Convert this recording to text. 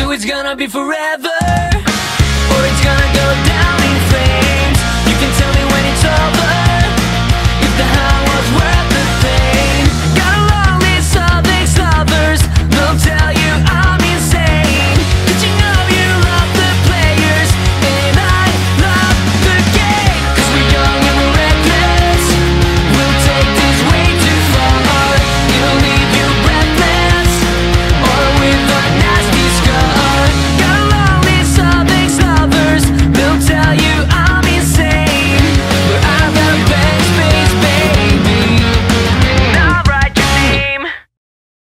So it's gonna be forever.